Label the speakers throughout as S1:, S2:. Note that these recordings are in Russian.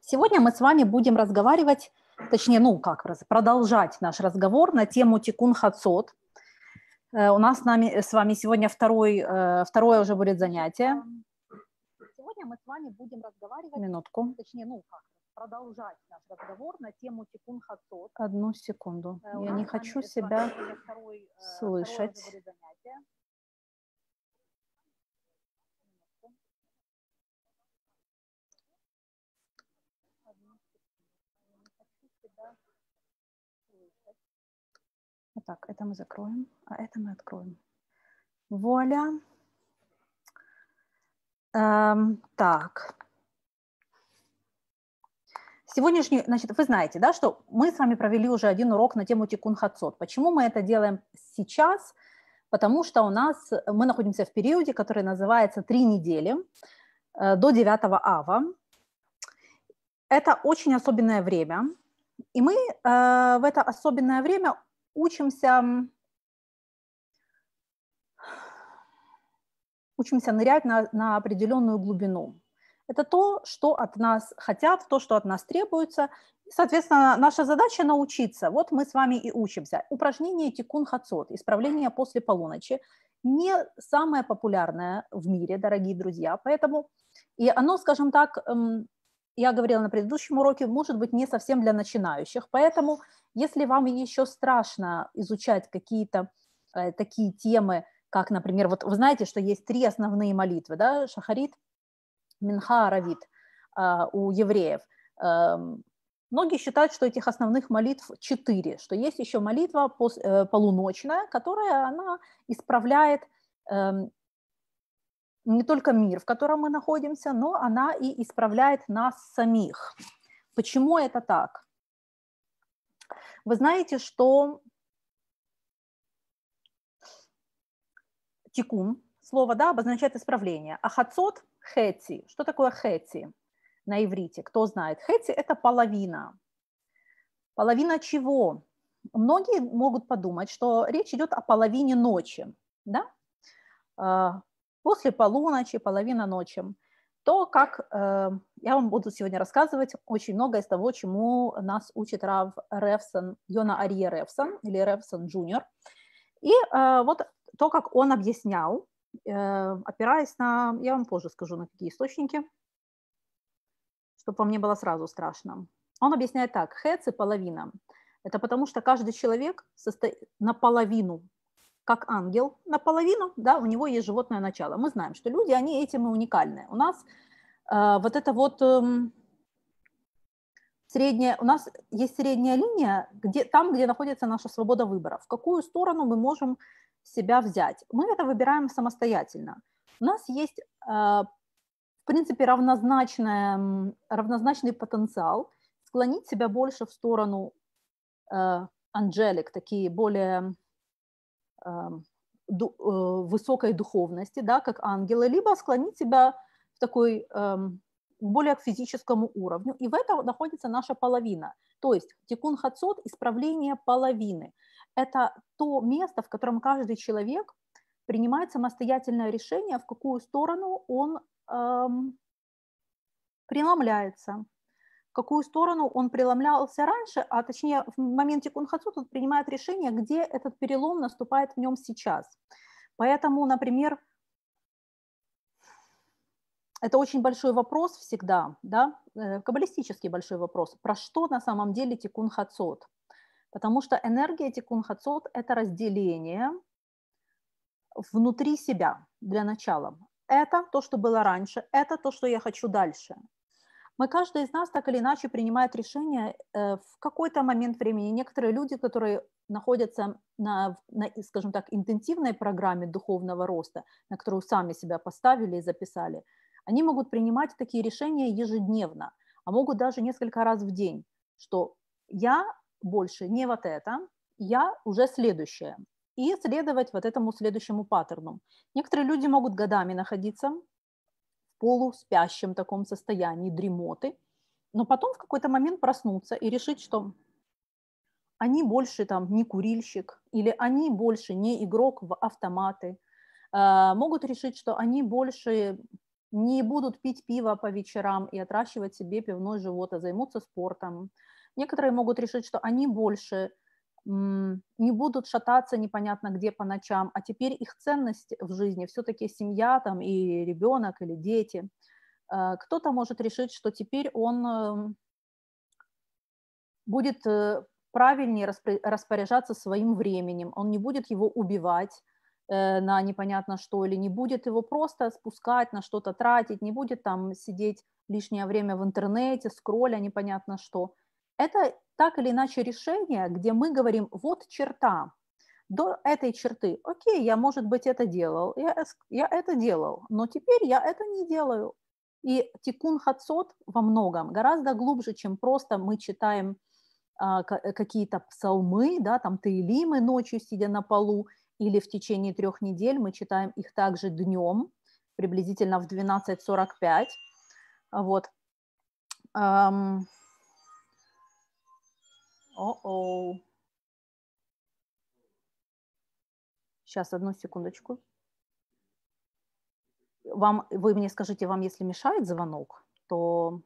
S1: Сегодня мы с вами будем разговаривать, точнее, ну как, продолжать наш разговор на тему Тикун Хацот. Э, у нас с, нами, с вами сегодня второй, э, второе уже будет занятие. Сегодня мы с вами будем разговаривать... Минутку. Точнее, ну как, продолжать наш разговор на тему Тикун Хацот.
S2: Одну секунду. Э, Я не хочу себя второй, слышать. Второе Так, это мы закроем, а это мы откроем. Вуаля.
S1: Эм, так. Сегодняшний, значит, вы знаете, да, что мы с вами провели уже один урок на тему тикун хацот. Почему мы это делаем сейчас? Потому что у нас, мы находимся в периоде, который называется три недели э, до 9 ава. Это очень особенное время, и мы э, в это особенное время учимся, учимся нырять на, на определенную глубину. Это то, что от нас хотят, то, что от нас требуется. И, соответственно, наша задача научиться. Вот мы с вами и учимся. Упражнение тикун хацот, исправление после полуночи, не самое популярное в мире, дорогие друзья. Поэтому, и оно, скажем так, эм, я говорила на предыдущем уроке, может быть не совсем для начинающих. Поэтому если вам еще страшно изучать какие-то э, такие темы, как, например, вот вы знаете, что есть три основные молитвы, да, шахарит, минха, аравит э, у евреев. Э, многие считают, что этих основных молитв четыре, что есть еще молитва пос, э, полуночная, которая она исправляет э, не только мир, в котором мы находимся, но она и исправляет нас самих. Почему это так? Вы знаете, что тикун, слово, да, обозначает исправление, а хацот – хэти. Что такое хэти на иврите? Кто знает? Хэти – это половина. Половина чего? Многие могут подумать, что речь идет о половине ночи, да? После полуночи, половина ночи то, как э, я вам буду сегодня рассказывать очень много из того, чему нас учит Рав Ревсон, Йона Ария Ревсон или Ревсон Джуниор. И э, вот то, как он объяснял, э, опираясь на, я вам позже скажу, на какие источники, чтобы вам не было сразу страшно. Он объясняет так, хэц и половина. Это потому что каждый человек состоит наполовину как ангел наполовину, да, у него есть животное начало. Мы знаем, что люди, они этим и уникальны. У нас э, вот это вот э, средняя, у нас есть средняя линия, где, там, где находится наша свобода выбора, в какую сторону мы можем себя взять. Мы это выбираем самостоятельно. У нас есть, э, в принципе, равнозначная, равнозначный потенциал склонить себя больше в сторону э, анджелик, такие более высокой духовности, да, как ангелы, либо склонить себя в такой эм, более к физическому уровню. И в этом находится наша половина. То есть тикун хацот – исправление половины. Это то место, в котором каждый человек принимает самостоятельное решение, в какую сторону он эм, преломляется, какую сторону он преломлялся раньше, а точнее в моменте кунхацут он принимает решение, где этот перелом наступает в нем сейчас. Поэтому, например, это очень большой вопрос всегда, да, э, каббалистический большой вопрос, про что на самом деле тикун хацот. Потому что энергия тикун хацот – это разделение внутри себя для начала. Это то, что было раньше, это то, что я хочу дальше – мы, каждый из нас так или иначе принимает решение э, в какой-то момент времени. Некоторые люди, которые находятся на, на, скажем так, интенсивной программе духовного роста, на которую сами себя поставили и записали, они могут принимать такие решения ежедневно, а могут даже несколько раз в день, что я больше не вот это, я уже следующее. И следовать вот этому следующему паттерну. Некоторые люди могут годами находиться полуспящем таком состоянии дремоты, но потом в какой-то момент проснуться и решить, что они больше там не курильщик или они больше не игрок в автоматы, а, могут решить, что они больше не будут пить пиво по вечерам и отращивать себе пивной живот, а займутся спортом. Некоторые могут решить, что они больше не будут шататься непонятно где по ночам, а теперь их ценность в жизни все-таки семья там и ребенок или дети. Э, кто-то может решить, что теперь он эм, будет э, правильнее распоряжаться своим временем, он не будет его убивать э, на непонятно что, или не будет его просто спускать, на что-то тратить, не будет там сидеть лишнее время в интернете, скролля непонятно что. Это так или иначе решение, где мы говорим, вот черта, до этой черты, окей, я, может быть, это делал, я, я это делал, но теперь я это не делаю. И тикун хацот во многом гораздо глубже, чем просто мы читаем а, какие-то псалмы, да, там Таилимы ночью, сидя на полу, или в течение трех недель мы читаем их также днем, приблизительно в 12.45. Вот. О-о. Сейчас, одну секундочку. Вам, вы мне скажите, вам если мешает звонок, то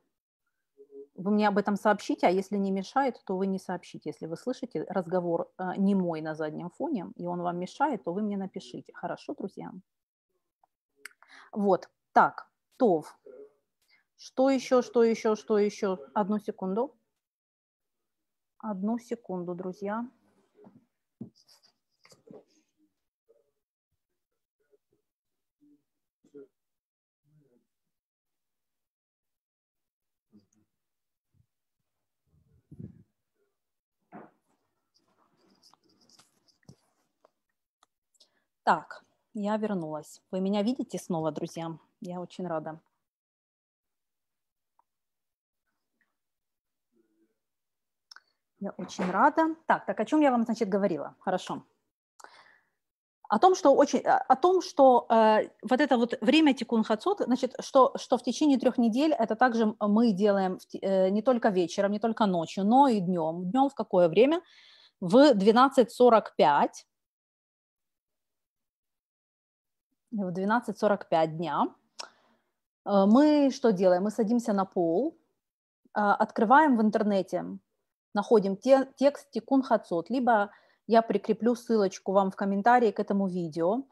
S1: вы мне об этом сообщите, а если не мешает, то вы не сообщите. Если вы слышите разговор э, не мой на заднем фоне, и он вам мешает, то вы мне напишите. Хорошо, друзья? Вот, так, ТОВ. Что еще, что еще, что еще? Одну секунду. Одну секунду, друзья. Так, я вернулась. Вы меня видите снова, друзья? Я очень рада. Я очень рада. Так, так о чем я вам, значит, говорила? Хорошо. О том, что, очень, о том, что э, вот это вот время тикун хацот, значит, что, что в течение трех недель это также мы делаем в, э, не только вечером, не только ночью, но и днем. Днем в какое время? В 12.45 в 12.45 дня. Э, мы что делаем? Мы садимся на пол, э, открываем в интернете, находим те, текст Тикун Хацот, либо я прикреплю ссылочку вам в комментарии к этому видео,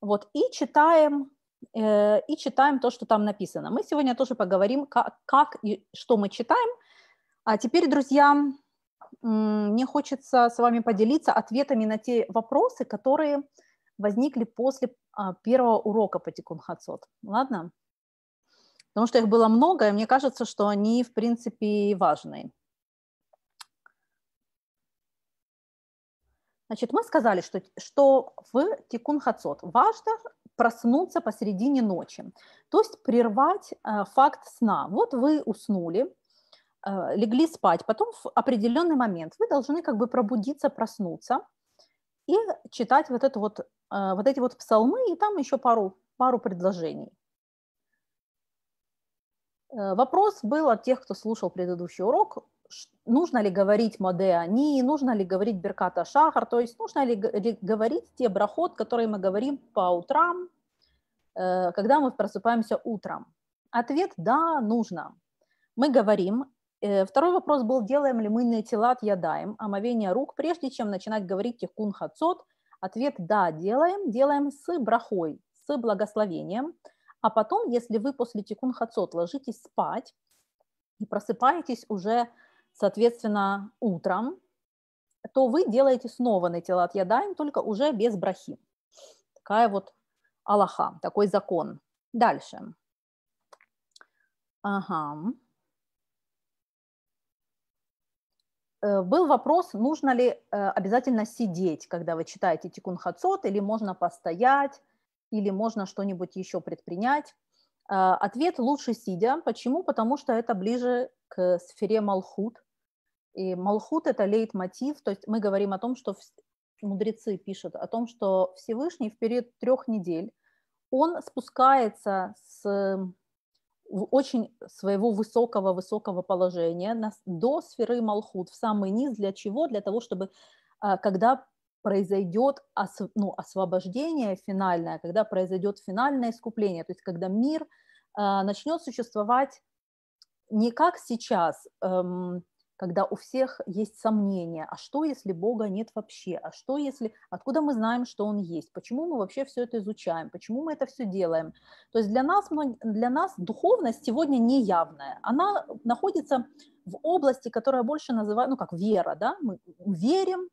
S1: вот, и читаем, э, и читаем то, что там написано. Мы сегодня тоже поговорим, как, как и что мы читаем. А теперь, друзья, мне хочется с вами поделиться ответами на те вопросы, которые возникли после а, первого урока по Тикун Хацот. Ладно? Потому что их было много, и мне кажется, что они, в принципе, важные. Значит, мы сказали, что, что в Тикун Хацот важно проснуться посередине ночи, то есть прервать э, факт сна. Вот вы уснули, э, легли спать, потом в определенный момент вы должны как бы пробудиться, проснуться и читать вот, это вот, э, вот эти вот псалмы и там еще пару, пару предложений. Э, вопрос был от тех, кто слушал предыдущий урок, нужно ли говорить Модеани, нужно ли говорить Берката Шахар, то есть нужно ли говорить те брахот, которые мы говорим по утрам, э, когда мы просыпаемся утром. Ответ – да, нужно. Мы говорим. Э, второй вопрос был, делаем ли мы нетилат ядаем, омовение рук, прежде чем начинать говорить тихкун хацот. Ответ – да, делаем, делаем с брахой, с благословением. А потом, если вы после тикун хацот ложитесь спать и просыпаетесь уже соответственно, утром, то вы делаете снова на телат ядаем, только уже без брахи. Такая вот Аллаха, такой закон. Дальше. Ага. Э, был вопрос, нужно ли э, обязательно сидеть, когда вы читаете тикун хацот, или можно постоять, или можно что-нибудь еще предпринять. Э, ответ лучше сидя. Почему? Потому что это ближе к сфере Малхут. И Малхут – это лейтмотив, то есть мы говорим о том, что мудрецы пишут о том, что Всевышний в период трех недель, он спускается с очень своего высокого-высокого положения до сферы Малхут, в самый низ. Для чего? Для того, чтобы а, когда произойдет ну, освобождение финальное, когда произойдет финальное искупление, то есть когда мир начнет существовать не как сейчас, эм, когда у всех есть сомнения, а что, если Бога нет вообще, а что, если, откуда мы знаем, что Он есть, почему мы вообще все это изучаем, почему мы это все делаем. То есть для нас, для нас духовность сегодня не явная, она находится в области, которая больше называют, ну как вера, да, мы верим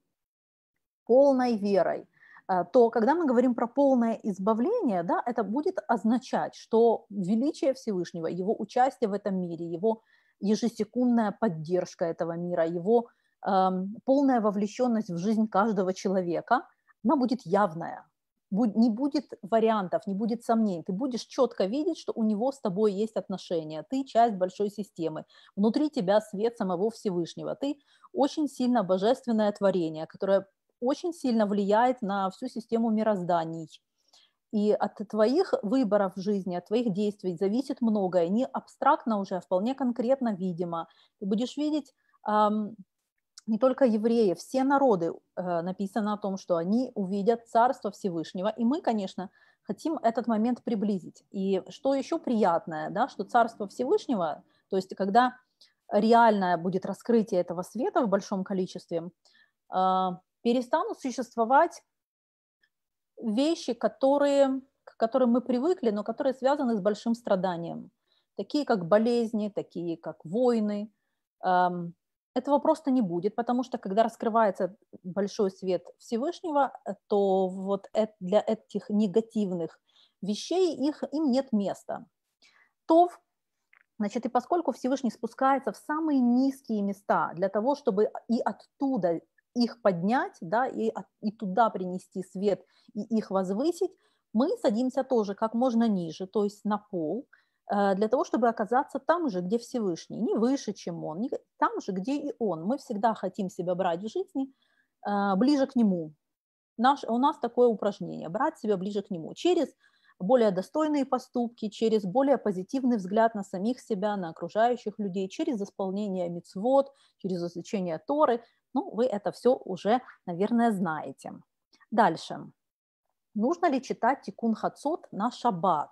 S1: полной верой то когда мы говорим про полное избавление, да, это будет означать, что величие Всевышнего, его участие в этом мире, его ежесекундная поддержка этого мира, его э, полная вовлеченность в жизнь каждого человека, она будет явная. Не будет вариантов, не будет сомнений. Ты будешь четко видеть, что у него с тобой есть отношения. Ты часть большой системы. Внутри тебя свет самого Всевышнего. Ты очень сильно божественное творение, которое очень сильно влияет на всю систему мирозданий. И от твоих выборов в жизни, от твоих действий зависит многое. Не абстрактно уже, а вполне конкретно видимо. Ты будешь видеть эм, не только евреи, все народы э, написано о том, что они увидят Царство Всевышнего. И мы, конечно, хотим этот момент приблизить. И что еще приятное, да, что Царство Всевышнего, то есть когда реальное будет раскрытие этого света в большом количестве, э, перестанут существовать вещи, которые, к которым мы привыкли, но которые связаны с большим страданием, такие как болезни, такие как войны. Эм, этого просто не будет, потому что когда раскрывается большой свет Всевышнего, то вот для этих негативных вещей их, им нет места. То, значит, и поскольку Всевышний спускается в самые низкие места для того, чтобы и оттуда их поднять, да, и, и туда принести свет и их возвысить, мы садимся тоже как можно ниже, то есть на пол, э, для того, чтобы оказаться там же, где Всевышний, не выше, чем Он, не, там же, где и Он. Мы всегда хотим себя брать в жизни э, ближе к Нему. Наш, у нас такое упражнение – брать себя ближе к Нему через более достойные поступки, через более позитивный взгляд на самих себя, на окружающих людей, через исполнение мицвод, через изучение Торы. Ну, вы это все уже, наверное, знаете. Дальше. Нужно ли читать Тикун Хацот на шаббат?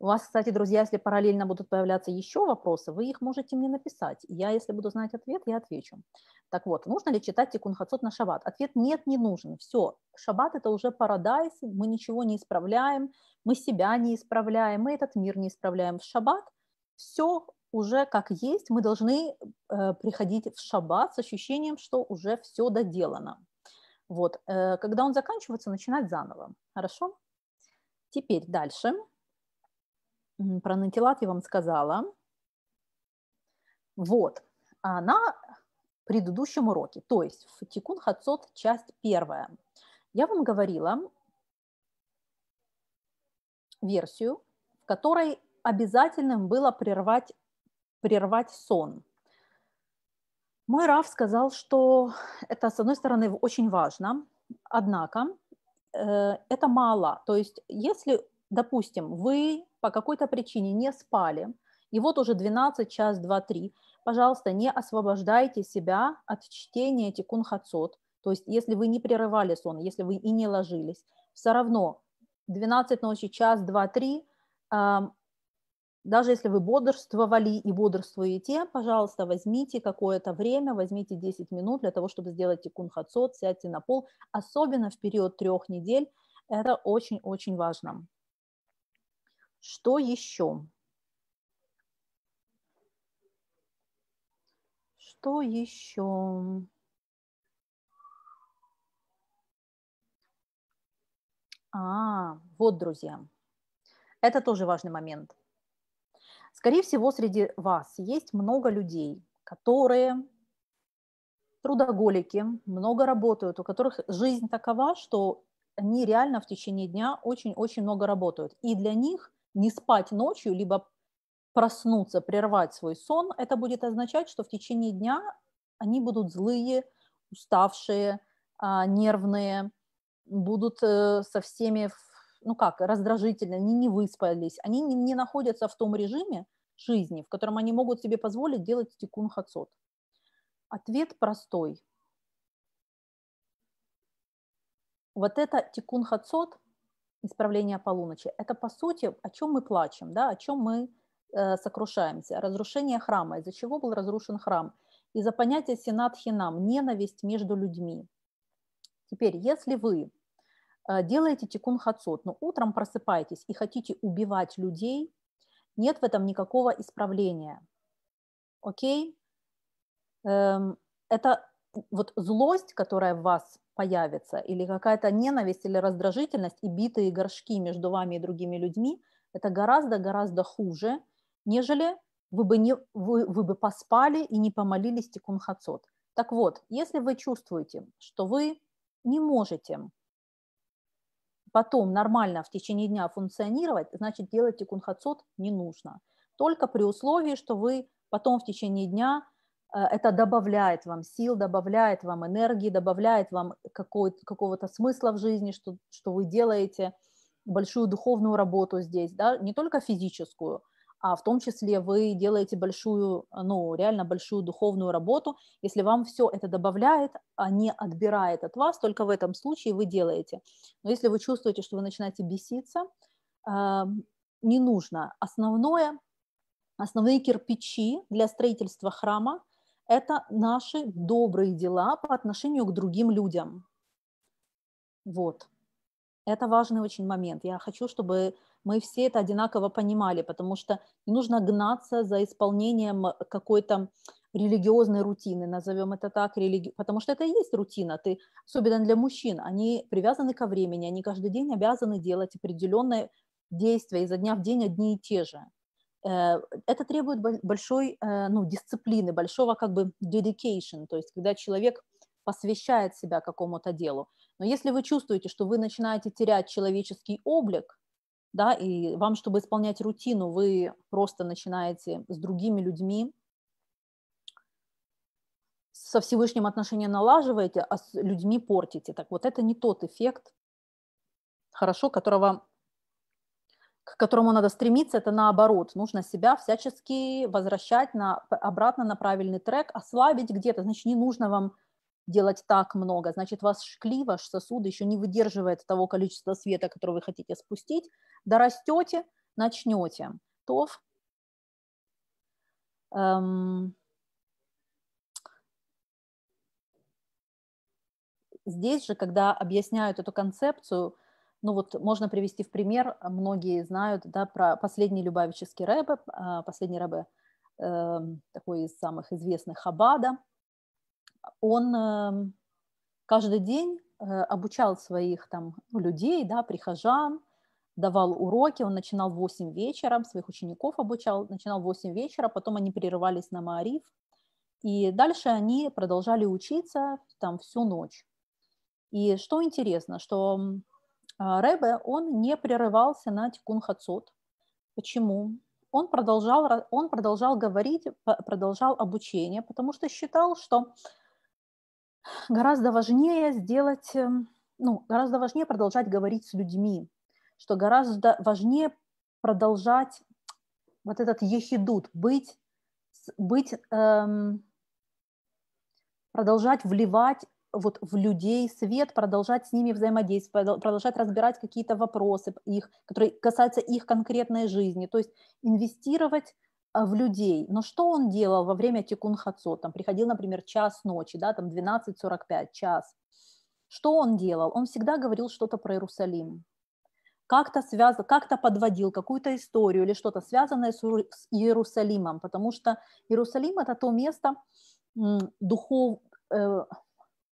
S1: У вас, кстати, друзья, если параллельно будут появляться еще вопросы, вы их можете мне написать. Я, если буду знать ответ, я отвечу. Так вот, нужно ли читать Тикун Хацот на шаббат? Ответ нет, не нужен. Все, шаббат это уже парадайз, мы ничего не исправляем, мы себя не исправляем, мы этот мир не исправляем. В шаббат все уже как есть, мы должны э, приходить в шаббат с ощущением, что уже все доделано. Вот, э, когда он заканчивается, начинать заново. Хорошо? Теперь дальше. Про натилат я вам сказала. Вот, а на предыдущем уроке, то есть в Тикун Хацот, часть первая, я вам говорила версию, в которой обязательным было прервать прервать сон. Мой Раф сказал, что это, с одной стороны, очень важно, однако э, это мало. То есть, если, допустим, вы по какой-то причине не спали, и вот уже 12, час, 2, 3, пожалуйста, не освобождайте себя от чтения тикун хацот. То есть, если вы не прерывали сон, если вы и не ложились, все равно 12 ночи, час, 2, 3, даже если вы бодрствовали и бодрствуете, пожалуйста, возьмите какое-то время, возьмите 10 минут для того, чтобы сделать тикун хацот, сядьте на пол, особенно в период трех недель. Это очень-очень важно. Что еще? Что еще? А, вот, друзья, это тоже важный момент. Скорее всего, среди вас есть много людей, которые трудоголики, много работают, у которых жизнь такова, что они реально в течение дня очень-очень много работают. И для них не спать ночью, либо проснуться, прервать свой сон, это будет означать, что в течение дня они будут злые, уставшие, а, нервные, будут э, со всеми ну как, раздражительны, они не выспались, они не, не находятся в том режиме жизни, в котором они могут себе позволить делать тикун хацот. Ответ простой. Вот это тикун хацот исправления полуночи. Это, по сути, о чем мы плачем, да, о чем мы э, сокрушаемся. Разрушение храма. Из-за чего был разрушен храм? Из-за понятия сенат хинам, ненависть между людьми. Теперь, если вы делаете тикун хацот, но утром просыпаетесь и хотите убивать людей, нет в этом никакого исправления. Окей? Эм, это вот злость, которая в вас появится, или какая-то ненависть или раздражительность и битые горшки между вами и другими людьми, это гораздо-гораздо хуже, нежели вы бы, не, вы, вы бы поспали и не помолились тикун хацот. Так вот, если вы чувствуете, что вы не можете потом нормально в течение дня функционировать, значит делать тикун хацот не нужно. Только при условии, что вы потом в течение дня Э, это добавляет вам сил, добавляет вам энергии, добавляет вам какого-то смысла в жизни, что, что вы делаете большую духовную работу здесь, да, не только физическую, а в том числе вы делаете большую, ну, реально большую духовную работу. Если вам все это добавляет, а не отбирает от вас, только в этом случае вы делаете. Но если вы чувствуете, что вы начинаете беситься, эм, не нужно. Основное, основные кирпичи для строительства храма это наши добрые дела по отношению к другим людям. Вот. Это важный очень момент. Я хочу, чтобы мы все это одинаково понимали, потому что не нужно гнаться за исполнением какой-то религиозной рутины, назовем это так, религи... потому что это и есть рутина. Ты, особенно для мужчин, они привязаны ко времени, они каждый день обязаны делать определенные действия изо дня в день одни и те же. Э, это требует большой э, ну, дисциплины, большого как бы dedication, то есть когда человек посвящает себя какому-то делу. Но если вы чувствуете, что вы начинаете терять человеческий облик, да, и вам, чтобы исполнять рутину, вы просто начинаете с другими людьми со Всевышним отношения налаживаете, а с людьми портите. Так вот, это не тот эффект, хорошо, которого к которому надо стремиться, это наоборот. Нужно себя всячески возвращать на, обратно на правильный трек, ослабить где-то. Значит, не нужно вам делать так много. Значит, ваш шкли, ваш сосуд еще не выдерживает того количества света, которое вы хотите спустить. Дорастете, начнете. Тов. Эм... Здесь же, когда объясняют эту концепцию – ну вот можно привести в пример, многие знают да, про последний Любавический рэбе, а, последний рэбе, э, такой из самых известных Хабада. Он э, каждый день э, обучал своих там людей, да, прихожан, давал уроки, он начинал в 8 вечера, своих учеников обучал, начинал в 8 вечера, потом они перерывались на Маариф, и дальше они продолжали учиться там всю ночь. И что интересно, что а, Рэбе, он не прерывался на тикун хацот. Почему? Он продолжал, он продолжал говорить, продолжал обучение, потому что считал, что гораздо важнее сделать, эм, ну, гораздо важнее продолжать говорить с людьми, что гораздо важнее продолжать вот этот ехидут, быть, быть эм, продолжать вливать вот в людей свет, продолжать с ними взаимодействовать, продолжать разбирать какие-то вопросы их, которые касаются их конкретной жизни, то есть инвестировать а, в людей. Но что он делал во время тикун хацо? Там приходил, например, час ночи, да, там 12.45, час. Что он делал? Он всегда говорил что-то про Иерусалим. Как-то связал, как-то подводил какую-то историю или что-то связанное с Иерусалимом, потому что Иерусалим – это то место духов, э,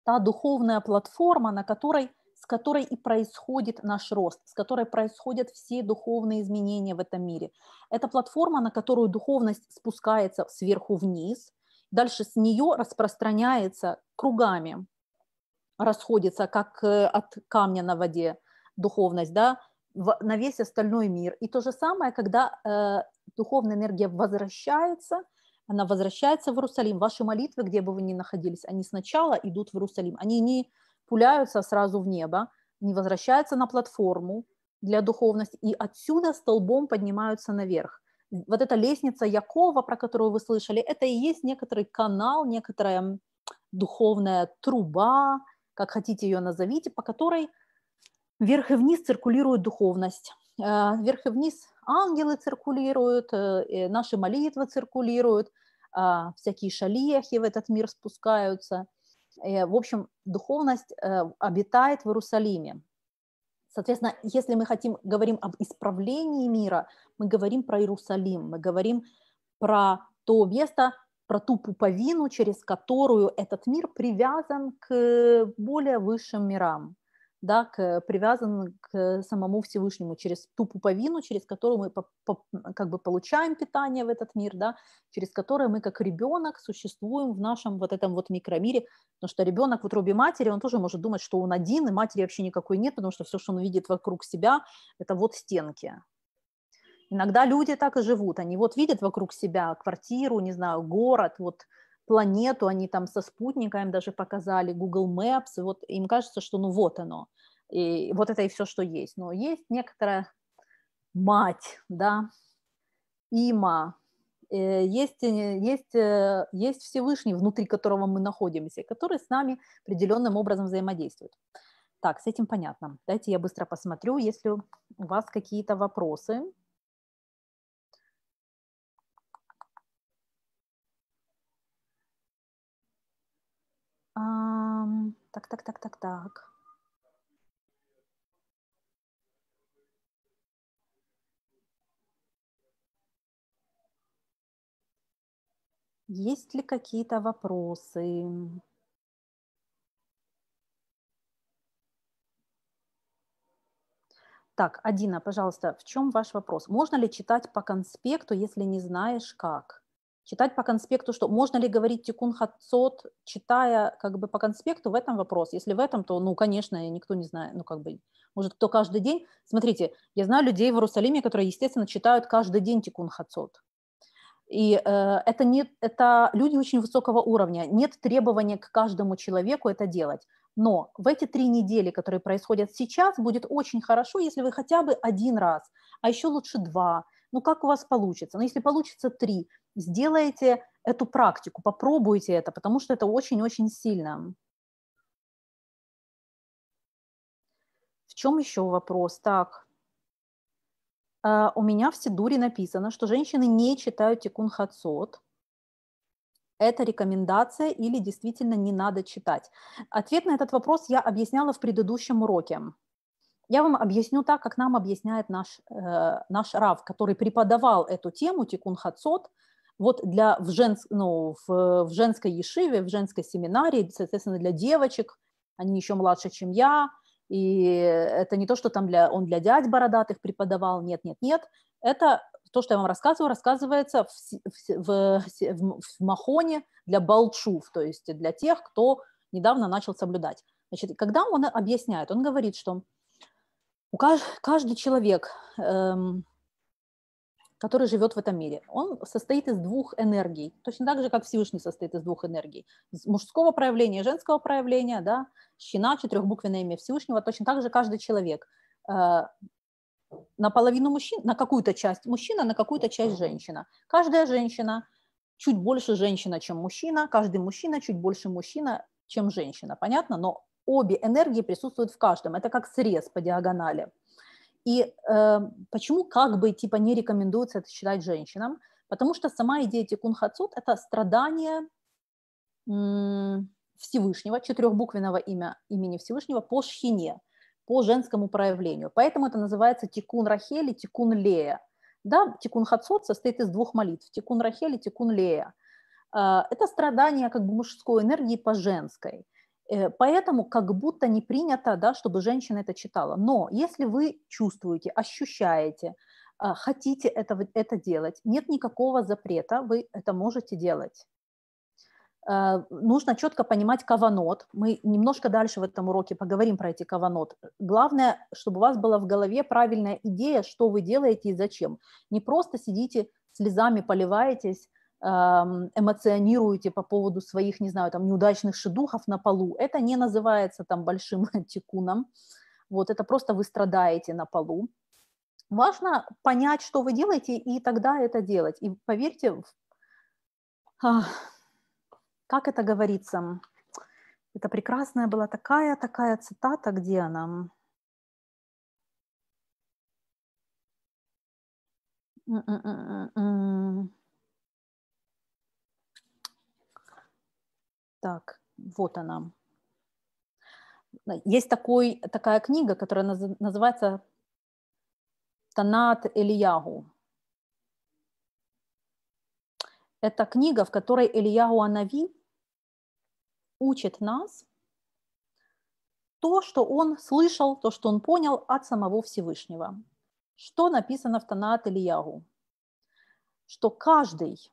S1: та духовная платформа, на которой, с которой и происходит наш рост, с которой происходят все духовные изменения в этом мире. Это платформа, на которую духовность спускается сверху вниз, дальше с нее распространяется кругами, расходится как э, от камня на воде духовность, да, в, на весь остальной мир. И то же самое, когда э, духовная энергия возвращается – она возвращается в Иерусалим. Ваши молитвы, где бы вы ни находились, они сначала идут в Иерусалим. Они не пуляются сразу в небо, не возвращаются на платформу для духовности, и отсюда столбом поднимаются наверх. Вот эта лестница Якова, про которую вы слышали, это и есть некоторый канал, некоторая духовная труба, как хотите ее назовите, по которой Вверх и вниз циркулирует духовность. Э, вверх и вниз ангелы циркулируют, э, наши молитвы циркулируют, всякие шалехи в этот мир спускаются. В общем, духовность обитает в Иерусалиме. Соответственно, если мы хотим, говорим об исправлении мира, мы говорим про Иерусалим, мы говорим про то место, про ту пуповину, через которую этот мир привязан к более высшим мирам, да, к, привязан к самому Всевышнему, через ту пуповину, через которую мы по, по, как бы получаем питание в этот мир, да, через которое мы как ребенок существуем в нашем вот этом вот микромире, потому что ребенок в утробе матери, он тоже может думать, что он один, и матери вообще никакой нет, потому что все, что он видит вокруг себя, это вот стенки, Иногда люди так и живут, они вот видят вокруг себя квартиру, не знаю, город, вот планету, они там со спутника им даже показали, Google Maps, вот им кажется, что ну вот оно, и вот это и все, что есть. Но есть некоторая мать, да, има, э, есть, э, есть, э, есть Всевышний, внутри которого мы находимся, который с нами определенным образом взаимодействует. Так, с этим понятно. Дайте я быстро посмотрю, если у вас какие-то вопросы. Так, так, так, так, так. Есть ли какие-то вопросы? Так, Адина, пожалуйста, в чем ваш вопрос? Можно ли читать по конспекту, если не знаешь как? Читать по конспекту, что можно ли говорить тикун хатцот, читая как бы по конспекту, в этом вопрос. Если в этом, то, ну, конечно, никто не знает, ну, как бы, может, кто каждый день. Смотрите, я знаю людей в Иерусалиме, которые, естественно, читают каждый день тикун хатцот. И э, это, не, это люди очень высокого уровня. Нет требования к каждому человеку это делать. Но в эти три недели, которые происходят сейчас, будет очень хорошо, если вы хотя бы один раз, а еще лучше два. Ну, как у вас получится? Ну, если получится три, сделайте эту практику, попробуйте это, потому что это очень-очень сильно. В чем еще вопрос? Так, а, у меня в Сидуре написано, что женщины не читают Тикун Хацот. Это рекомендация или действительно не надо читать? Ответ на этот вопрос я объясняла в предыдущем уроке. Я вам объясню так, как нам объясняет наш, э, наш Рав, который преподавал эту тему Тикун Хацот – вот для, в, женс, ну, в, в женской ешиве, в женской семинарии, соответственно, для девочек, они еще младше, чем я, и это не то, что там для, он для дядь бородатых преподавал, нет, нет, нет, это то, что я вам рассказываю, рассказывается в, в, в, в, Махоне для балчув, то есть для тех, кто недавно начал соблюдать. Значит, когда он объясняет, он говорит, что у кажд, каждый человек эм, который живет в этом мире. Он состоит из двух энергий, точно так же, как Всевышний состоит из двух энергий. Мужского проявления, женского проявления, да, щена, четырехбуквенное имя Всевышнего, точно так же каждый человек. Э, наполовину мужчин, на какую-то часть мужчина, на какую-то часть женщина. Каждая женщина чуть больше женщина, чем мужчина, каждый мужчина чуть больше мужчина, чем женщина, понятно? Но обе энергии присутствуют в каждом, это как срез по диагонали. И э, почему как бы типа не рекомендуется это считать женщинам? Потому что сама идея тикун хацут – это страдание Всевышнего, четырехбуквенного имя, имени Всевышнего по шхине, по женскому проявлению. Поэтому это называется тикун Рахели, тикун Лея. Да, тикун хацот состоит из двух молитв, тикун Рахели, тикун Лея. Э, это страдание как бы мужской энергии по женской – поэтому как будто не принято, да, чтобы женщина это читала. Но если вы чувствуете, ощущаете, а, хотите это, это делать, нет никакого запрета, вы это можете делать. Э, нужно четко понимать каванот. Мы немножко дальше в этом уроке поговорим про эти каванот. Главное, чтобы у вас была в голове правильная идея, что вы делаете и зачем. Не просто сидите слезами поливаетесь, эмоционируете по поводу своих, не знаю, там, неудачных шедухов на полу, это не называется там большим тикуном, вот, это просто вы страдаете на полу. Важно понять, что вы делаете, и тогда это делать. И поверьте, как это говорится, это прекрасная была такая, такая цитата, где она? Mm-mm-mm-mm. Так, вот она. Есть такой, такая книга, которая называется Танат Элиягу. Это книга, в которой Ильягу Анави учит нас то, что он слышал, то, что он понял от самого Всевышнего. Что написано в Танат Ильягу? Что каждый,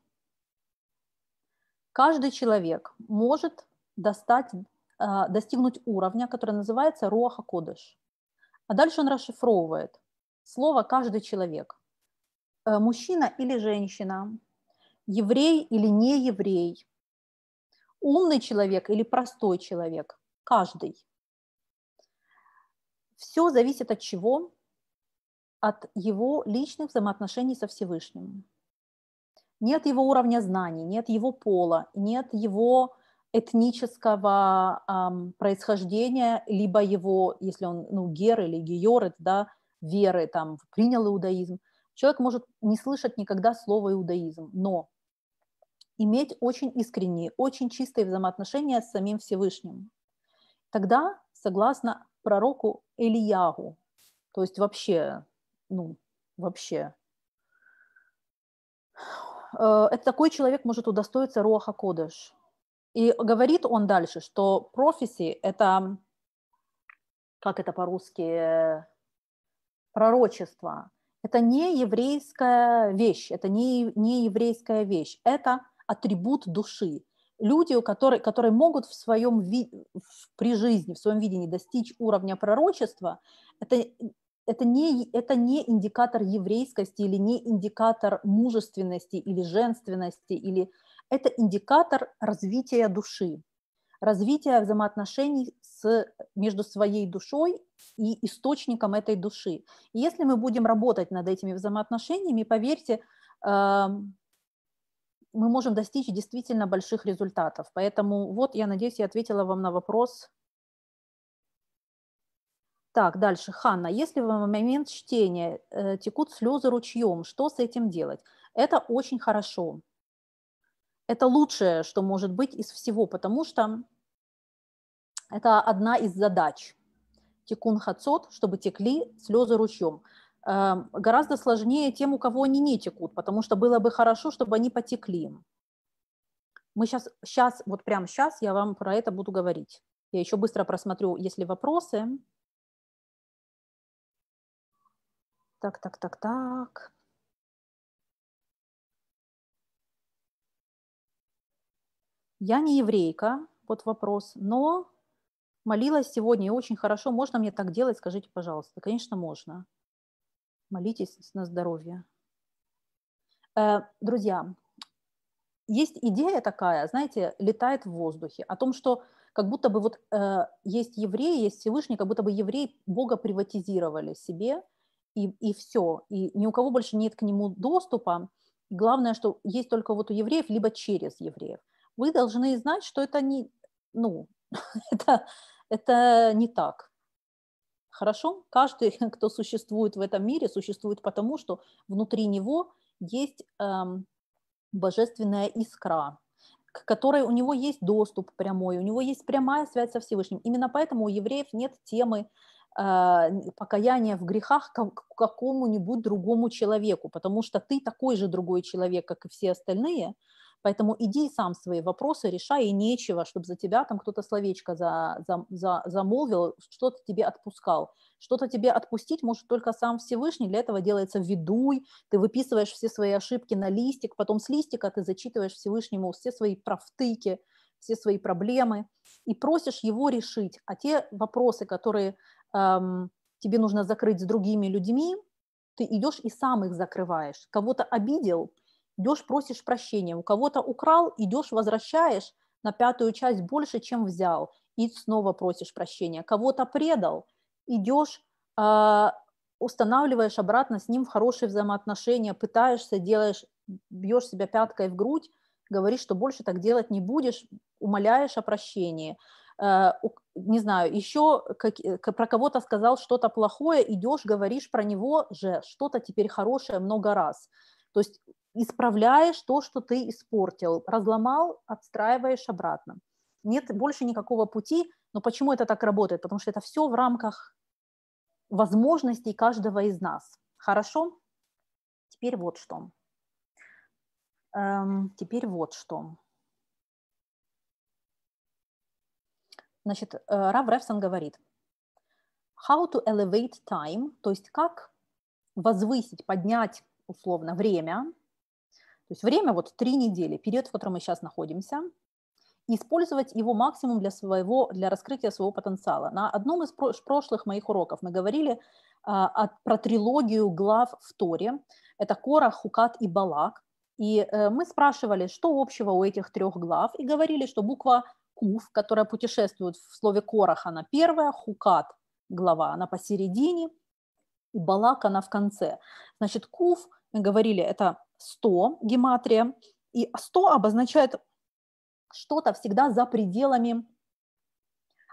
S1: каждый человек может достать, а, достигнуть уровня, который называется Руаха Кодыш. А дальше он расшифровывает слово «каждый человек». Э, мужчина или женщина, еврей или не еврей, умный человек или простой человек, каждый. Все зависит от чего? От его личных взаимоотношений со Всевышним. Нет его уровня знаний, нет его пола, нет его этнического эм, происхождения, либо его, если он ну, гер или георет, да, веры, там, принял иудаизм. Человек может не слышать никогда слова иудаизм, но иметь очень искренние, очень чистые взаимоотношения с самим Всевышним. Тогда, согласно пророку Элиягу, то есть вообще, ну, вообще, это такой человек может удостоиться Руаха Кодыш. И говорит он дальше, что профессии – это, как это по-русски, пророчество. Это не еврейская вещь, это не, не еврейская вещь, это атрибут души. Люди, которые, которые могут в своем ви, при жизни, в своем видении достичь уровня пророчества, это, это, не, это не индикатор еврейскости или не индикатор мужественности или женственности, или это индикатор развития души, развития взаимоотношений с, между своей душой и источником этой души. И если мы будем работать над этими взаимоотношениями, поверьте, эм, мы можем достичь действительно больших результатов. Поэтому вот, я надеюсь, я ответила вам на вопрос. Так, дальше. Ханна, если в момент чтения э, текут слезы ручьем, что с этим делать? Это очень хорошо. Это лучшее, что может быть из всего, потому что это одна из задач. Текун хацот, чтобы текли слезы ручьем. Эм, гораздо сложнее тем, у кого они не текут, потому что было бы хорошо, чтобы они потекли. Мы сейчас, сейчас, вот прямо сейчас я вам про это буду говорить. Я еще быстро просмотрю, если вопросы. Так, так, так, так. Я не еврейка, вот вопрос, но молилась сегодня и очень хорошо. Можно мне так делать, скажите, пожалуйста. Конечно, можно молитесь на здоровье. Э, друзья, есть идея такая, знаете, летает в воздухе, о том, что как будто бы вот э, есть евреи, есть Всевышний, как будто бы евреи Бога приватизировали себе, и, и все, и ни у кого больше нет к нему доступа. главное, что есть только вот у евреев, либо через евреев. Вы должны знать, что это не, ну, это, это не так. Хорошо? Каждый, кто существует в этом мире, существует потому, что внутри него есть эм, божественная искра, к которой у него есть доступ прямой, у него есть прямая связь со Всевышним. Именно поэтому у евреев нет темы э, покаяния в грехах к какому-нибудь другому человеку, потому что ты такой же другой человек, как и все остальные, Поэтому иди сам свои вопросы решай, и нечего, чтобы за тебя там кто-то словечко за, за, за, замолвил, что-то тебе отпускал. Что-то тебе отпустить может только сам Всевышний, для этого делается ведуй, ты выписываешь все свои ошибки на листик, потом с листика ты зачитываешь Всевышнему все свои правтыки, все свои проблемы и просишь его решить. А те вопросы, которые тебе нужно закрыть с другими людьми, ты идешь и сам их закрываешь. Кого-то обидел – идешь, просишь прощения. У кого-то украл, идешь, возвращаешь на пятую часть больше, чем взял, и снова просишь прощения. Кого-то предал, идешь, э, устанавливаешь обратно с ним хорошие взаимоотношения, пытаешься, делаешь, бьешь себя пяткой в грудь, говоришь, что больше так делать не будешь, умоляешь о прощении. Э, не знаю, еще как, про кого-то сказал что-то плохое, идешь, говоришь про него же что-то теперь хорошее много раз. То есть исправляешь то, что ты испортил, разломал, отстраиваешь обратно. Нет больше никакого пути, но почему это так работает? Потому что это все в рамках возможностей каждого из нас. Хорошо? Теперь вот что. Эм, теперь вот что. Значит, э, Рав Ревсон говорит, how to elevate time, то есть как возвысить, поднять условно время, то есть время вот три недели, период, в котором мы сейчас находимся, использовать его максимум для, своего, для раскрытия своего потенциала. На одном из прошлых моих уроков мы говорили а, про трилогию глав в Торе. Это Кора, Хукат и Балак. И э, мы спрашивали, что общего у этих трех глав, и говорили, что буква Кув, которая путешествует в слове Корах, она первая, Хукат глава, она посередине, и Балак она в конце. Значит, Кув, мы говорили, это 100 гематрия, и 100 обозначает что-то всегда за пределами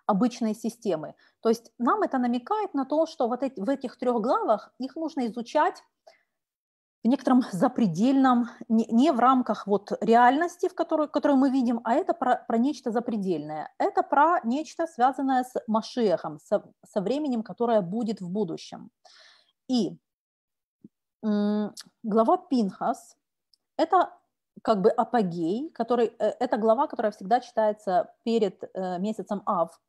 S1: обычной системы. То есть нам это намекает на то, что вот эти, в этих трех главах их нужно изучать в некотором запредельном, не, не в рамках вот реальности, в которой, которую мы видим, а это про, про нечто запредельное. Это про нечто, связанное с Машехом, со, со временем, которое будет в будущем. И м, глава Пинхас – это как бы апогей, который, э, это глава, которая всегда читается перед э, месяцем Ав,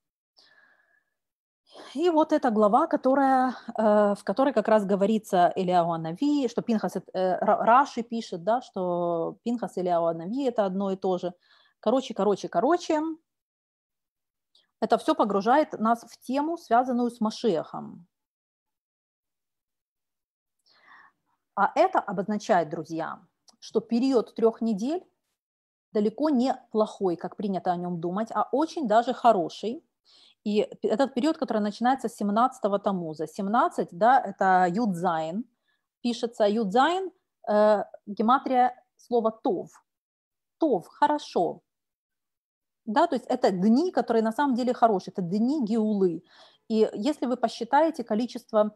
S1: и вот эта глава, которая, э, в которой как раз говорится Илиау Анави, что Пинхас, э, Раши пишет, да, что Пинхас и Илиау Анави – это одно и то же. Короче, короче, короче, это все погружает нас в тему, связанную с Машиахом. А это обозначает, друзья, что период трех недель далеко не плохой, как принято о нем думать, а очень даже хороший – и этот период, который начинается с 17-го Тамуза. 17, да, это Юд Зайн. Пишется Юд Зайн, э, гематрия слова тов. Тов, хорошо. Да, то есть это дни, которые на самом деле хорошие, это дни Геулы. И если вы посчитаете количество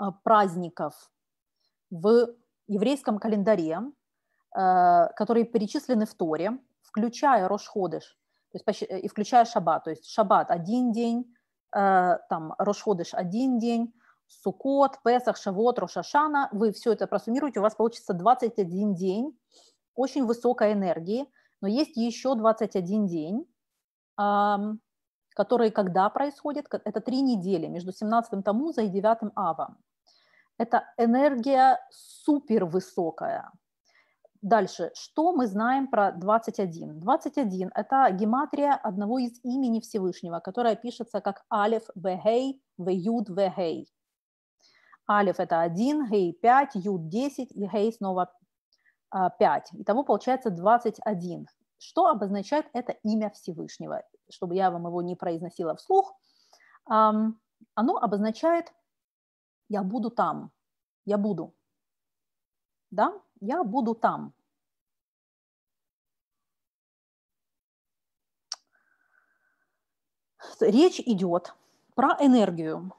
S1: э, праздников в еврейском календаре, э, которые перечислены в Торе, включая Рошходыш, есть, э, и включая шаббат, то есть шаббат один день, э, там Рошходыш один день, Сукот, Песах, Шавот, Рошашана, вы все это просуммируете, у вас получится 21 день очень высокой энергии, но есть еще 21 день, который когда происходит? Это три недели между 17 Тамуза и 9 Ава. Это энергия супер высокая, Дальше, что мы знаем про 21? 21 – это гематрия одного из имени Всевышнего, которое пишется как Алиф, Вегей, Веюд, Вегей. Алиф – это 1, Гей – 5, Юд – 10 и Гей снова 5. А, Итого получается 21. Что обозначает это имя Всевышнего? Чтобы я вам его не произносила вслух. Оно обозначает «я буду там», «я буду». Да? Я буду там. Речь идет про энергию,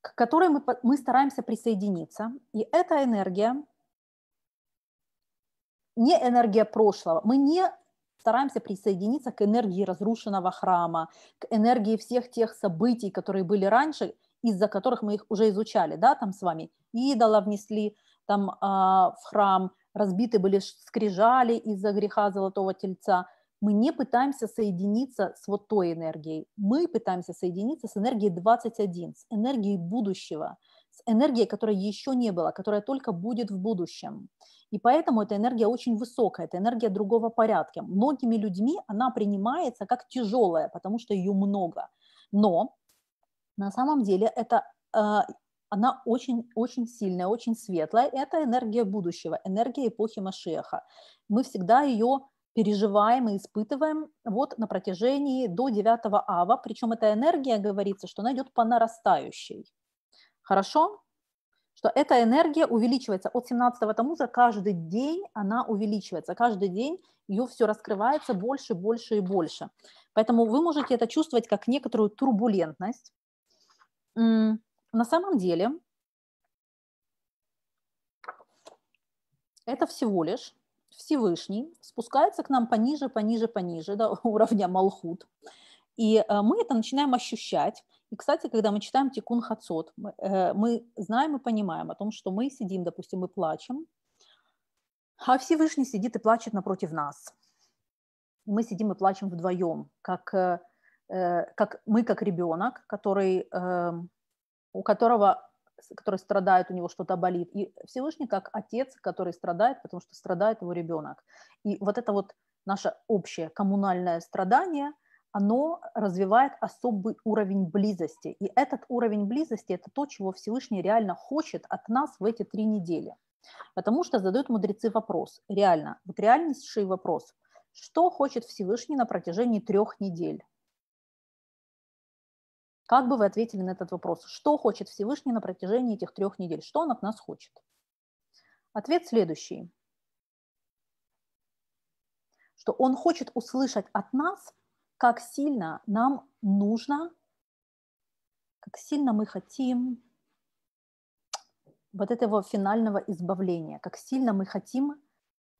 S1: к которой мы, мы стараемся присоединиться. И эта энергия не энергия прошлого. Мы не стараемся присоединиться к энергии разрушенного храма, к энергии всех тех событий, которые были раньше, из-за которых мы их уже изучали, да, там с вами идола внесли там а, в храм, разбиты были скрижали из-за греха золотого тельца. Мы не пытаемся соединиться с вот той энергией, мы пытаемся соединиться с энергией 21, с энергией будущего, с энергией, которой еще не было, которая только будет в будущем. И поэтому эта энергия очень высокая, это энергия другого порядка. Многими людьми она принимается как тяжелая, потому что ее много. Но на самом деле это а, она очень-очень сильная, очень светлая. Это энергия будущего, энергия эпохи Машеха. Мы всегда ее переживаем и испытываем вот на протяжении до 9 ава, причем эта энергия, говорится, что она идет по нарастающей. Хорошо? что эта энергия увеличивается от 17 Тамуза, каждый день она увеличивается, каждый день ее все раскрывается больше, больше и больше. Поэтому вы можете это чувствовать как некоторую турбулентность. На самом деле это всего лишь Всевышний спускается к нам пониже, пониже, пониже до уровня Малхут. И э, мы это начинаем ощущать. И, кстати, когда мы читаем Тикун Хацот, мы, э, мы знаем и понимаем о том, что мы сидим, допустим, и плачем, а Всевышний сидит и плачет напротив нас. Мы сидим и плачем вдвоем, как, э, как мы, как ребенок, который, эм, у которого который страдает, у него что-то болит, и Всевышний как отец, который страдает, потому что страдает его ребенок. И вот это вот наше общее коммунальное страдание – оно развивает особый уровень близости. И этот уровень близости – это то, чего Всевышний реально хочет от нас в эти три недели. Потому что задают мудрецы вопрос, реально, вот реальнейший вопрос, что хочет Всевышний на протяжении трех недель? Как бы вы ответили на этот вопрос? Что хочет Всевышний на протяжении этих трех недель? Что он от нас хочет? Ответ следующий. Что он хочет услышать от нас как сильно нам нужно, как сильно мы хотим вот этого финального избавления, как сильно мы хотим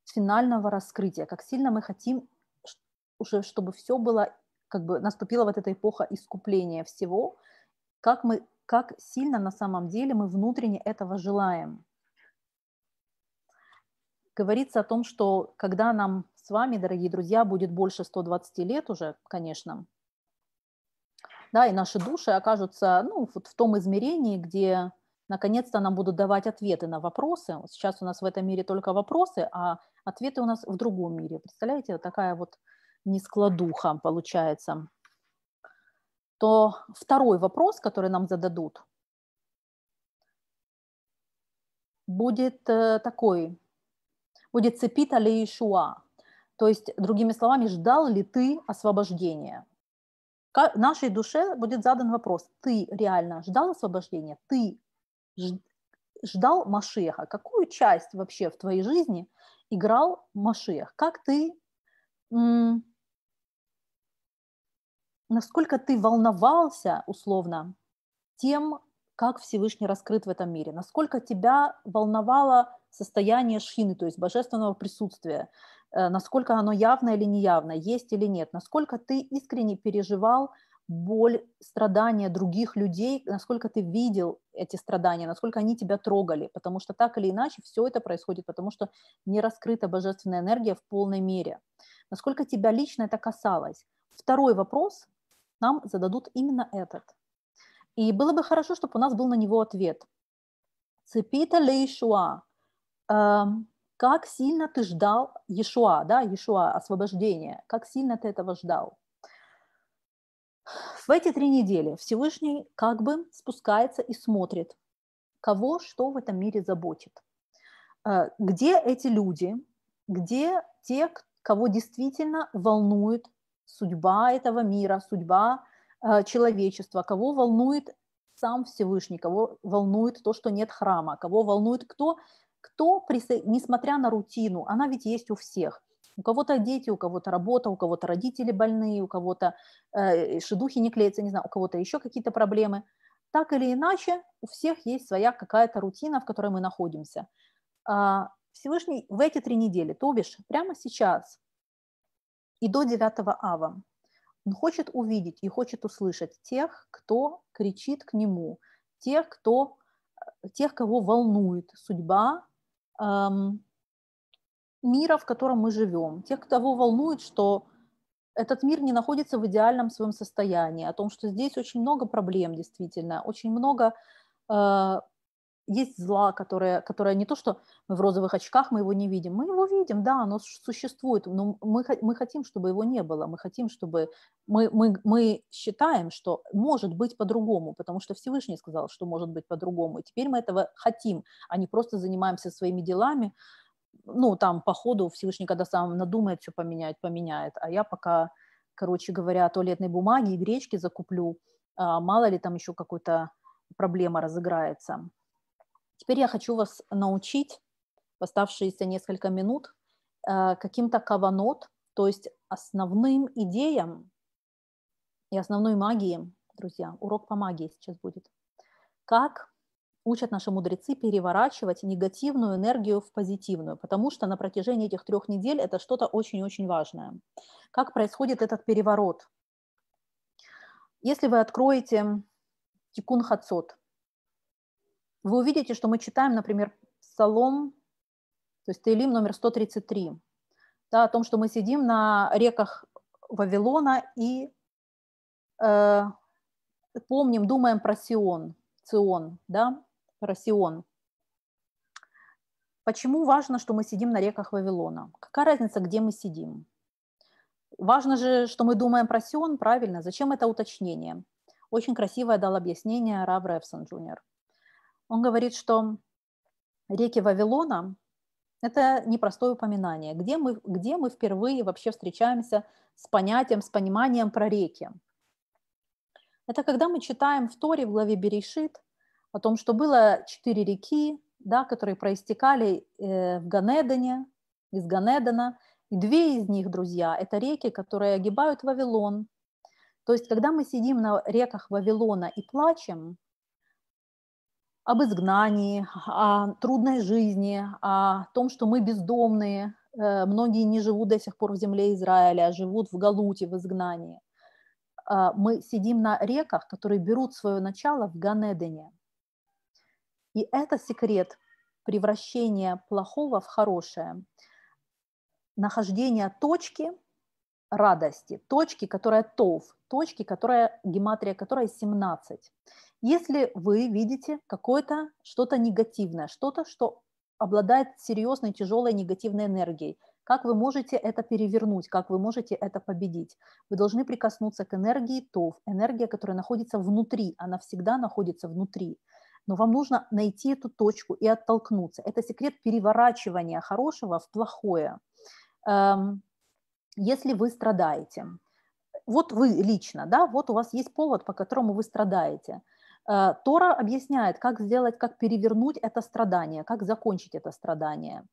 S1: финального раскрытия, как сильно мы хотим уже, чтобы все было, как бы наступила вот эта эпоха искупления всего, как мы, как сильно на самом деле мы внутренне этого желаем. Говорится о том, что когда нам с вами, дорогие друзья, будет больше 120 лет уже, конечно. Да, и наши души окажутся ну, вот в том измерении, где наконец-то нам будут давать ответы на вопросы. Сейчас у нас в этом мире только вопросы, а ответы у нас в другом мире. Представляете, такая вот нескладуха получается. То второй вопрос, который нам зададут, будет э, такой, будет цепита ли Ишуа. То есть, другими словами, ждал ли ты освобождения? Нашей душе будет задан вопрос, ты реально ждал освобождения? Ты ждал Машеха? Какую часть вообще в твоей жизни играл Машех? Как ты, насколько ты волновался, условно, тем, как Всевышний раскрыт в этом мире? Насколько тебя волновало состояние шхины, то есть божественного присутствия? Э, насколько оно явно или неявно, есть или нет, насколько ты искренне переживал боль, страдания других людей, насколько ты видел эти страдания, насколько они тебя трогали, потому что так или иначе все это происходит, потому что не раскрыта божественная энергия в полной мере. Насколько тебя лично это касалось? Второй вопрос нам зададут именно этот. И было бы хорошо, чтобы у нас был на него ответ. Цепита лейшуа. Эм, как сильно ты ждал Иешуа, да, Иешуа, освобождения, как сильно ты этого ждал. В эти три недели Всевышний как бы спускается и смотрит, кого что в этом мире заботит. Э, где эти люди, где те, кого действительно волнует судьба этого мира, судьба э, человечества, кого волнует сам Всевышний, кого волнует то, что нет храма, кого волнует кто кто, несмотря на рутину, она ведь есть у всех. У кого-то дети, у кого-то работа, у кого-то родители больные, у кого-то э, шедухи не клеятся, не знаю, у кого-то еще какие-то проблемы. Так или иначе, у всех есть своя какая-то рутина, в которой мы находимся. А Всевышний в эти три недели, то бишь прямо сейчас и до 9 ава, он хочет увидеть и хочет услышать тех, кто кричит к нему, тех, кто, э, тех, кого волнует судьба эм, мира, в котором мы живем, тех, кого волнует, что этот мир не находится в идеальном своем состоянии, о том, что здесь очень много проблем действительно, очень много э, есть зла, которое, которое не то, что мы в розовых очках, мы его не видим, мы его видим, да, оно существует, но мы, мы хотим, чтобы его не было, мы хотим, чтобы, мы, мы, мы считаем, что может быть по-другому, потому что Всевышний сказал, что может быть по-другому, и теперь мы этого хотим, а не просто занимаемся своими делами, ну, там, по ходу Всевышний, когда сам надумает все поменять, поменяет, а я пока, короче говоря, туалетной бумаги и гречки закуплю, а мало ли там еще какой-то проблема разыграется. Теперь я хочу вас научить оставшиеся несколько минут э, каким-то каванот, то есть основным идеям и основной магии, друзья, урок по магии сейчас будет. Как учат наши мудрецы переворачивать негативную энергию в позитивную, потому что на протяжении этих трех недель это что-то очень-очень важное. Как происходит этот переворот? Если вы откроете Тикун Хацот, вы увидите, что мы читаем, например, Псалом, то есть Таилим номер 133, да, о том, что мы сидим на реках Вавилона и э, помним, думаем про Сион, Цион, да, про Сион. Почему важно, что мы сидим на реках Вавилона? Какая разница, где мы сидим? Важно же, что мы думаем про Сион, правильно? Зачем это уточнение? Очень красивое дал объяснение Рав Ревсон Джуниор. Он говорит, что реки Вавилона – это непростое упоминание. Где мы, где мы впервые вообще встречаемся с понятием, с пониманием про реки? Это когда мы читаем в Торе в главе Берешит о том, что было четыре реки, да, которые проистекали э, в Ганедане, из Ганедана, и две из них, друзья, это реки, которые огибают Вавилон. То есть, когда мы сидим на реках Вавилона и плачем, об изгнании, о трудной жизни, о том, что мы бездомные, э, многие не живут до сих пор в земле Израиля, а живут в Галуте, в изгнании. А, мы сидим на реках, которые берут свое начало в Ганедене. И это секрет превращения плохого в хорошее. Нахождение точки радости, точки, которая тов, точки, которая гематрия, которая 17. Если вы видите какое-то что-то негативное, что-то, что обладает серьезной, тяжелой негативной энергией, как вы можете это перевернуть, как вы можете это победить? Вы должны прикоснуться к энергии ТОВ, энергия, которая находится внутри, она всегда находится внутри. Но вам нужно найти эту точку и оттолкнуться. Это секрет переворачивания хорошего в плохое. Эм, если вы страдаете, вот вы лично, да, вот у вас есть повод, по которому вы страдаете – Э, Тора объясняет, как сделать, как перевернуть это страдание, как закончить это страдание.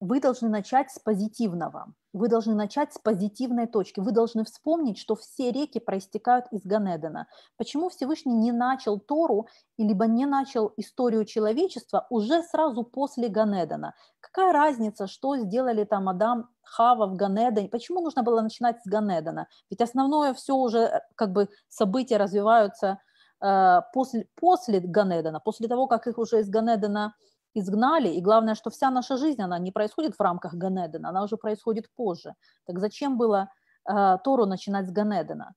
S1: Вы должны начать с позитивного. Вы должны начать с позитивной точки. Вы должны вспомнить, что все реки проистекают из Ганедена. Почему Всевышний не начал Тору, либо не начал историю человечества уже сразу после Ганедена? Какая разница, что сделали там Адам, Хава в Ганедене? Почему нужно было начинать с Ганедена? Ведь основное все уже, э, как бы события развиваются Э, после, после Ганедена, после того, как их уже из Ганедена изгнали, и главное, что вся наша жизнь, она не происходит в рамках Ганедена, она уже происходит позже. Так зачем было э, Тору начинать с Ганедена?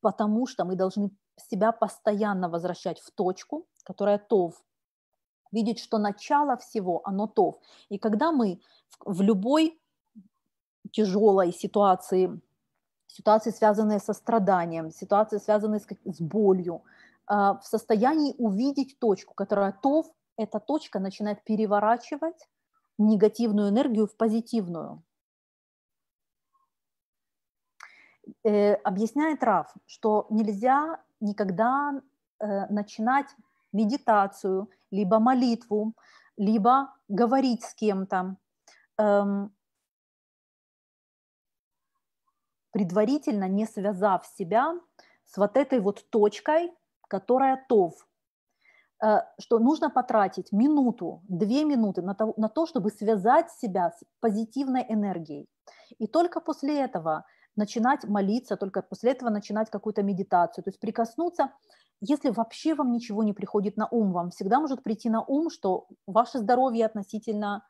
S1: Потому что мы должны себя постоянно возвращать в точку, которая Тов, видеть, что начало всего, оно Тов. И когда мы в, в любой тяжелой ситуации ситуации, связанные со страданием, ситуации, связанные с, с болью, а, в состоянии увидеть точку, которая ТОВ, эта точка начинает переворачивать негативную энергию в позитивную. Э, объясняет Раф, что нельзя никогда э, начинать медитацию, либо молитву, либо говорить с кем-то, эм, предварительно не связав себя с вот этой вот точкой, которая ТОВ, что нужно потратить минуту, две минуты на то, на то, чтобы связать себя с позитивной энергией. И только после этого начинать молиться, только после этого начинать какую-то медитацию, то есть прикоснуться, если вообще вам ничего не приходит на ум, вам всегда может прийти на ум, что ваше здоровье относительно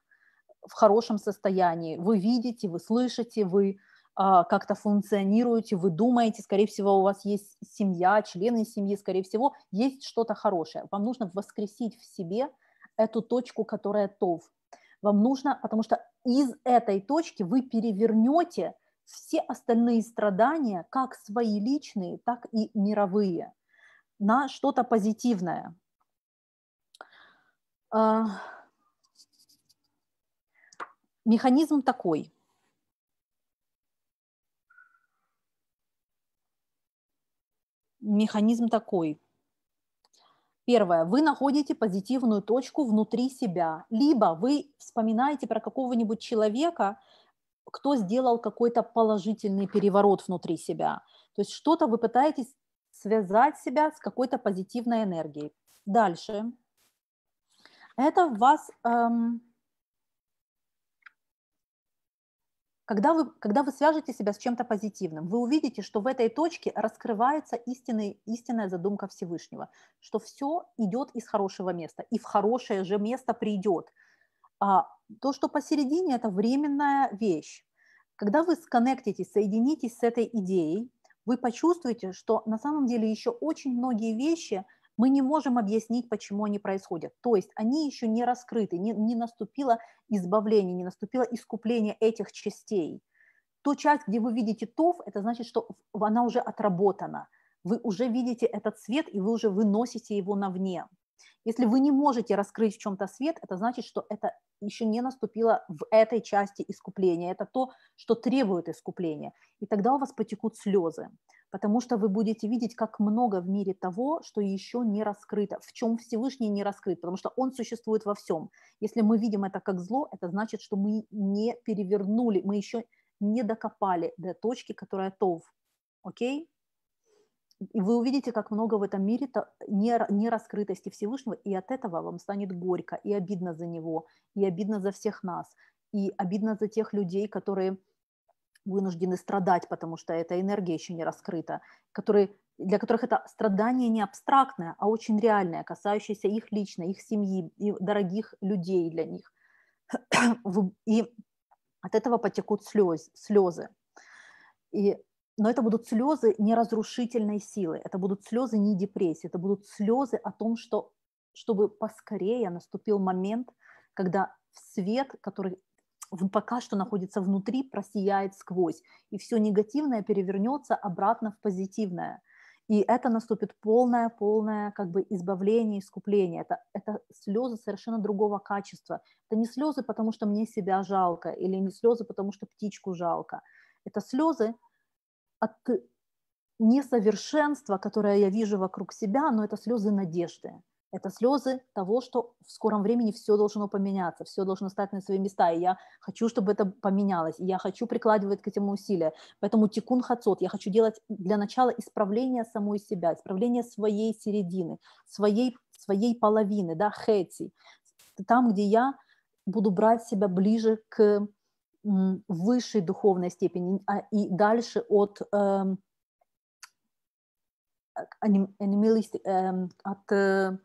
S1: в хорошем состоянии, вы видите, вы слышите, вы как-то функционируете, вы думаете, скорее всего, у вас есть семья, члены семьи, скорее всего, есть что-то хорошее. Вам нужно воскресить в себе эту точку, которая ТОВ. Вам нужно, потому что из этой точки вы перевернете все остальные страдания, как свои личные, так и мировые, на что-то позитивное. А, механизм такой – механизм такой. Первое, вы находите позитивную точку внутри себя, либо вы вспоминаете про какого-нибудь человека, кто сделал какой-то положительный переворот внутри себя. То есть что-то вы пытаетесь связать себя с какой-то позитивной энергией. Дальше. Это вас эм, Когда вы, когда вы свяжете себя с чем-то позитивным, вы увидите, что в этой точке раскрывается истинный, истинная задумка Всевышнего, что все идет из хорошего места, и в хорошее же место придет. А то, что посередине, это временная вещь. Когда вы сконнектитесь, соединитесь с этой идеей, вы почувствуете, что на самом деле еще очень многие вещи – мы не можем объяснить, почему они происходят. То есть они еще не раскрыты, не, не наступило избавление, не наступило искупление этих частей. Ту часть, где вы видите тов, это значит, что она уже отработана. Вы уже видите этот свет, и вы уже выносите его навне. Если вы не можете раскрыть в чем-то свет, это значит, что это еще не наступило в этой части искупления. Это то, что требует искупления. И тогда у вас потекут слезы потому что вы будете видеть, как много в мире того, что еще не раскрыто, в чем Всевышний не раскрыт, потому что Он существует во всем. Если мы видим это как зло, это значит, что мы не перевернули, мы еще не докопали до точки, которая тов. Окей? И вы увидите, как много в этом мире нераскрытости Всевышнего, и от этого вам станет горько, и обидно за него, и обидно за всех нас, и обидно за тех людей, которые вынуждены страдать, потому что эта энергия еще не раскрыта, которые, для которых это страдание не абстрактное, а очень реальное, касающееся их лично, их семьи и дорогих людей для них. И от этого потекут слез, слезы. И, но это будут слезы не разрушительной силы, это будут слезы не депрессии, это будут слезы о том, что чтобы поскорее наступил момент, когда свет, который пока что находится внутри, просияет сквозь, и все негативное перевернется обратно в позитивное. И это наступит полное, полное как бы избавление, искупление. Это, это слезы совершенно другого качества. Это не слезы, потому что мне себя жалко, или не слезы, потому что птичку жалко. Это слезы от несовершенства, которое я вижу вокруг себя, но это слезы надежды. Это слезы того, что в скором времени все должно поменяться, все должно стать на свои места, и я хочу, чтобы это поменялось, и я хочу прикладывать к этому усилия. Поэтому тикун хацот, я хочу делать для начала исправление самой себя, исправление своей середины, своей, своей половины, да, хэти, там, где я буду брать себя ближе к высшей духовной степени а, и дальше от эм, эм, от э,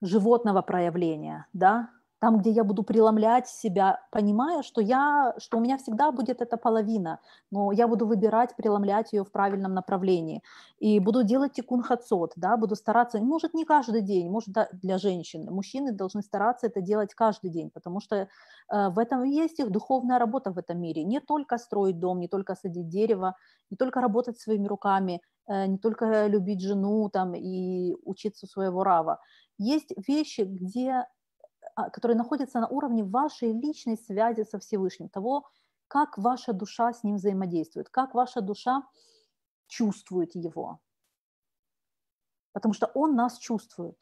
S1: животного проявления, да, там, где я буду преломлять себя, понимая, что, я, что у меня всегда будет эта половина, но я буду выбирать, преломлять ее в правильном направлении. И буду делать тикун хацот, да, буду стараться, может, не каждый день, может, для женщин. Мужчины должны стараться это делать каждый день, потому что э, в этом и есть их духовная работа в этом мире. Не только строить дом, не только садить дерево, не только работать своими руками, э, не только любить жену там, и учиться своего рава есть вещи, где, а, которые находятся на уровне вашей личной связи со Всевышним, того, как ваша душа с ним взаимодействует, как ваша душа чувствует его. Потому что он нас чувствует.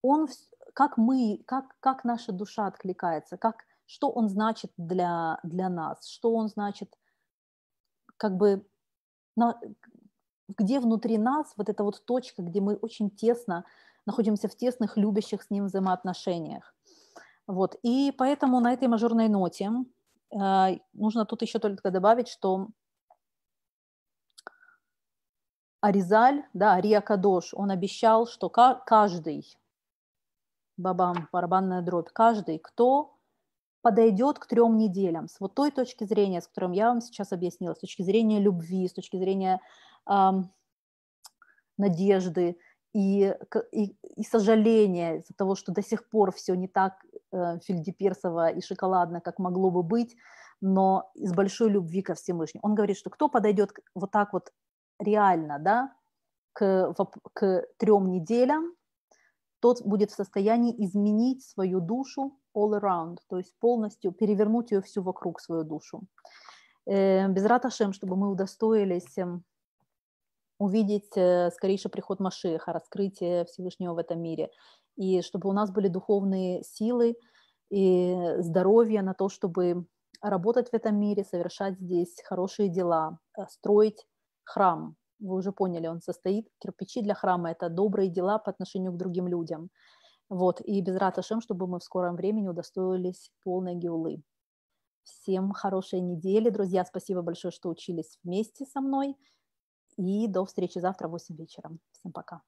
S1: Он, как мы, как, как наша душа откликается, как, что он значит для, для нас, что он значит как бы на, где внутри нас вот эта вот точка, где мы очень тесно находимся в тесных, любящих с ним взаимоотношениях. Вот. И поэтому на этой мажорной ноте э, нужно тут еще только добавить, что Аризаль, да, Ария Кадош, он обещал, что каждый, бабам, барабанная дробь, каждый, кто подойдет к трем неделям с вот той точки зрения, с которым я вам сейчас объяснила, с точки зрения любви, с точки зрения эм, надежды, и, и, и сожаление из-за того, что до сих пор все не так э, фельдеперсово и шоколадно, как могло бы быть, но из большой любви ко Всевышнему. Он говорит, что кто подойдет вот так вот реально, да, к, к трем неделям, тот будет в состоянии изменить свою душу all around, то есть полностью перевернуть ее всю вокруг свою душу. Э, без раташем, чтобы мы удостоились эм, увидеть э, скорейший приход Машеха, раскрытие Всевышнего в этом мире, и чтобы у нас были духовные силы и здоровье на то, чтобы работать в этом мире, совершать здесь хорошие дела, э, строить храм. Вы уже поняли, он состоит, кирпичи для храма – это добрые дела по отношению к другим людям. Вот, и без раташем, чтобы мы в скором времени удостоились полной геулы. Всем хорошей недели, друзья. Спасибо большое, что учились вместе со мной. И до встречи завтра в 8 вечера. Всем пока.